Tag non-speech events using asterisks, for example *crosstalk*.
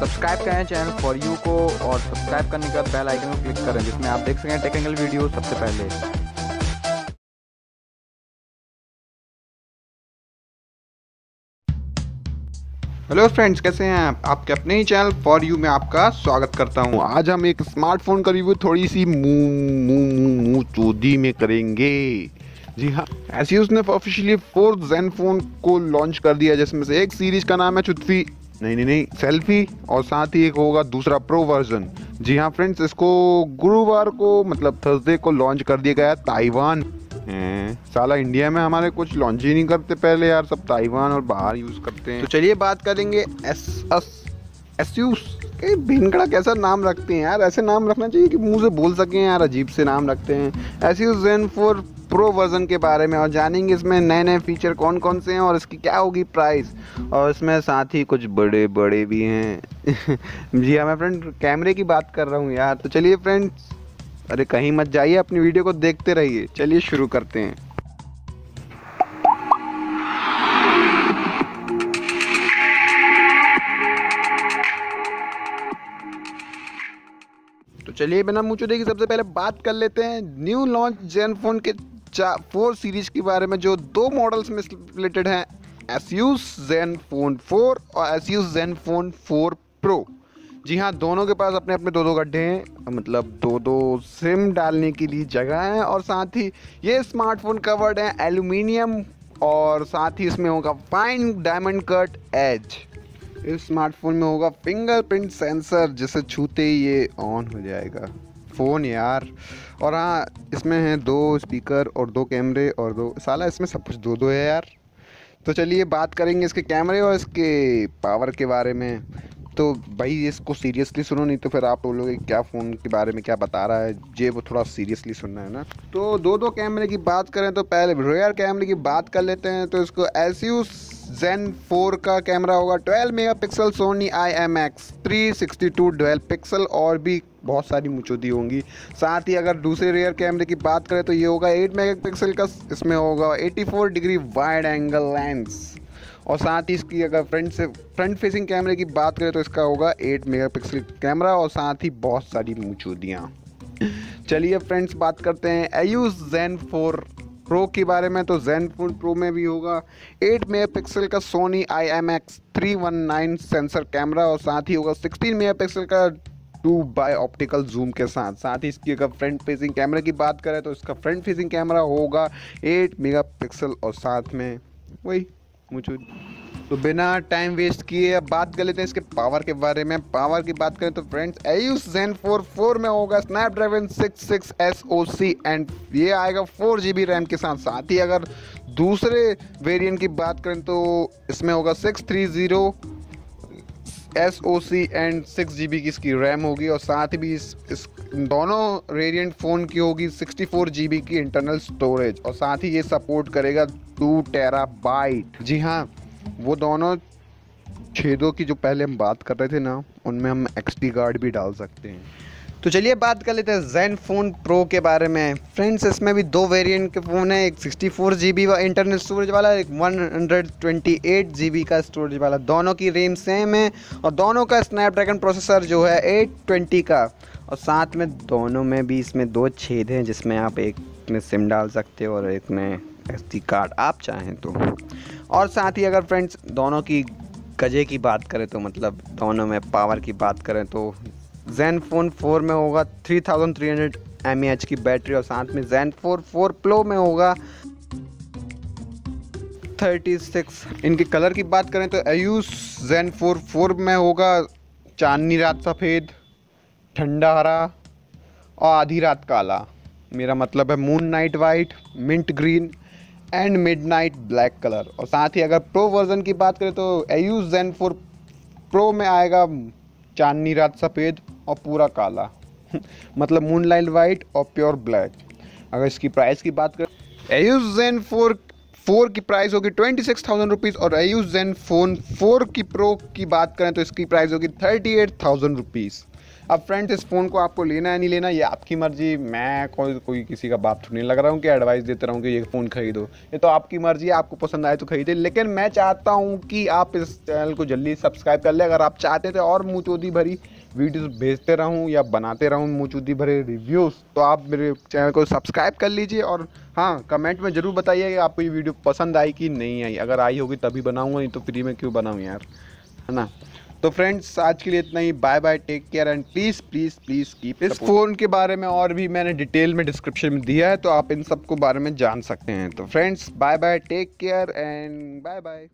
Subscribe करें channel for you को और सब्सक्राइब करने के बाद बेल आइकन को क्लिक करें, जिसमें आप देख सकें टेक्निकल वीडियो सबसे पहले। हेलो फ्रेंड्स कैसे हैं आप? आपके अपने ही चैनल फॉर यू में आपका स्वागत करता हूँ। आज हम एक स्मार्टफ़ोन का रिव्यू थोड़ी सी मुँह मुँह मुँह चोदी में करेंगे। जी हाँ ऐसी उसने ऑफिशियली फोर्थ जेन फ़ोन को लॉन्च कर दिया, जिसमें से एक सीरीज़ का नाम है चुत्फी नहीं नहीं नहीं सेल्फी और साथ ही एक होगा दूसरा प्रो वर्जन जी हाँ फ्रेंड्स इसको गुरुवार को मतलब थर्सडे को लॉन्च कर दिया गया ताइवान साला इंडिया में हमारे कुछ लॉन्च ही नहीं करते पहले यार, सब ताइवान और बाहर यूज़ करते हैं। तो चलिए बात करेंगे एस एस एस भिनकड़ा कैसा नाम रखते हैं यार? ऐसे नाम रखना चाहिए कि मुँह से बोल सकें यार, अजीब से नाम रखते हैं। Asus Zen four pro version के बारे में और जानेंगे इसमें नए नए फीचर कौन कौन से हैं और इसकी क्या होगी प्राइस और इसमें साथ ही कुछ बड़े बड़े भी हैं। *laughs* जी हाँ मैं फ्रेंड कैमरे की बात कर रहा हूँ यार। तो चलिए फ्रेंड्स अरे कहीं मत जाइए, अपनी वीडियो को देखते रहिए। चलिए शुरू करते हैं। तो चलिए बिना मुझे देखिए सबसे पहले बात कर लेते हैं। न्यू लॉन्च जेन फ़ोन के फोर सीरीज़ के बारे में जो दो मॉडल्स में रिलेटेड हैं Asus Zenfone four और Asus Zenfone four pro जी हाँ दोनों के पास अपने अपने दो दो गड्ढे हैं मतलब दो दो सिम डालने के लिए जगह है और साथ ही ये स्मार्टफ़ोन कवर्ड है एल्यूमिनियम और साथ ही इसमें होगा फाइन डायमंड कट एज इस स्मार्टफ़ोन में होगा फिंगरप्रिंट सेंसर जिसे छूते ही ये ऑन हो जाएगा। फ़ोन यार। और हाँ इसमें हैं दो स्पीकर और दो कैमरे और दो, साला इसमें सब कुछ दो दो है यार। तो चलिए बात करेंगे इसके कैमरे और इसके पावर के बारे में। तो भाई, इसको सीरियसली सुनो, नहीं तो फिर आप बोलोगे क्या फ़ोन के बारे में क्या बता रहा है, ये वो थोड़ा सीरियसली सुनना है ना। तो दो दो कैमरे की बात करें तो पहले रेयर कैमरे की बात कर लेते हैं। तो इसको एस यू जेन फोर का कैमरा होगा 12 megapixel Sony I M X three sixty two twelve pixel और भी बहुत सारी मुचौदी होंगी। साथ ही अगर दूसरे रेयर कैमरे की बात करें तो ये होगा 8 मेगापिक्सल का, इसमें होगा 84 डिग्री वाइड एंगल लेंस और साथ ही इसकी अगर फ्रंट से फ्रंट फेसिंग कैमरे की बात करें तो इसका होगा 8 मेगापिक्सल कैमरा और साथ ही बहुत सारी मूचूदियाँ चलिए फ्रेंड्स बात करते हैं एयू जैन फोर प्रो के बारे में। तो जैन फ़ोन प्रो में भी होगा 8 मेगापिक्सल का Sony I M X three one nine sensor camera और साथ ही होगा 16 मेगापिक्सल का टू बाय ऑप्टिकल जूम के साथ। साथ ही इसकी अगर फ्रंट फेसिंग कैमरे की बात करें तो इसका फ्रंट फेसिंग कैमरा होगा 8 मेगापिक्सल और साथ में वही मुझे तो बिना टाइम वेस्ट किए अब बात कर लेते हैं इसके पावर के बारे में। पावर की बात करें तो friends Asus Zen four four में होगा Snapdragon six six S O C and ये आएगा फोर जी बी रैम के साथ। साथ ही अगर दूसरे वेरिएंट की बात करें तो इसमें होगा six three zero S O C and six G B की इसकी रैम होगी और साथ ही भी इस, इस दोनों वेरिएंट फ़ोन की होगी सिक्सटी फोर जी बी की इंटरनल स्टोरेज और साथ ही ये सपोर्ट करेगा टू टेरा बाइट जी हाँ वो दोनों छेदों की जो पहले हम बात कर रहे थे ना उनमें हम एक्स गार्ड भी डाल सकते हैं। तो चलिए बात कर लेते हैं जैन फ़ोन प्रो के बारे में। फ्रेंड्स इसमें भी दो वेरिएंट के फ़ोन है, एक sixty four G B internal storage वाला, एक one hundred twenty eight G B का स्टोरेज वाला। दोनों की रेम सेम है और दोनों का स्नैपड्रैगन प्रोसेसर जो है एट ट्वेंटी का। और साथ में दोनों में भी इसमें दो छेद हैं, जिसमें आप एक में सिम डाल सकते हो और एक में एसडी कार्ड आप चाहें तो। और साथ ही अगर फ्रेंड्स दोनों की गजे की बात करें तो मतलब दोनों में पावर की बात करें तो जैन फ़ोन फोर में होगा three thousand three hundred M की बैटरी और साथ में जैन फोर फोर प्रो में होगा थर्टी सिक्स इनके कलर की बात करें तो एयूस जैन फोर फोर में होगा चांदनी रात सफ़ेद, ठंडा हरा और आधी रात काला। मेरा मतलब है moon night white mint green and midnight black colour और साथ ही अगर प्रो वर्जन की बात करें तो एयूस जैन फोर प्रो में आएगा चांदनी रात सफ़ेद और पूरा काला। मतलब मून लाइट वाइट और प्योर ब्लैक अगर इसकी प्राइस की बात करें एयूज जेन फोर फोर की प्राइस होगी ट्वेंटी सिक्स थाउज़ेंड रुपीज़ और एयूज जेन फ़ोन फोर की प्रो की बात करें तो इसकी प्राइस होगी थर्टी एट थाउज़ेंड रुपीज़ अब फ्रेंड्स इस फ़ोन को आपको लेना है, नहीं लेना ये आपकी मर्ज़ी। मैं कोई कोई किसी का बाप तो नहीं लग रहा हूँ कि एडवाइस देते रहूँ कि ये फ़ोन खरीदो। ये तो आपकी मर्ज़ी है, आपको पसंद आए तो खरीदे। लेकिन मैं चाहता हूँ कि आप इस चैनल को जल्दी सब्सक्राइब कर ले। अगर आप चाहते थे और मुँह चोदी भरी वीडियोस भेजते रहूँ या बनाते रहूँ मुँह भरे रिव्यूज़ तो आप मेरे चैनल को सब्सक्राइब कर लीजिए और हाँ कमेंट में ज़रूर बताइए कि आपको ये वीडियो पसंद आई कि नहीं आई। अगर आई होगी तभी बनाऊँगा नहीं तो फ्री में क्यों बनाऊँ यार है ना? तो फ्रेंड्स आज के लिए इतना ही। Bye bye take care and please please please keep इस फ़ोन के बारे में और भी मैंने डिटेल में डिस्क्रिप्शन में दिया है तो आप इन सबको बारे में जान सकते हैं। तो friends bye bye take care and bye bye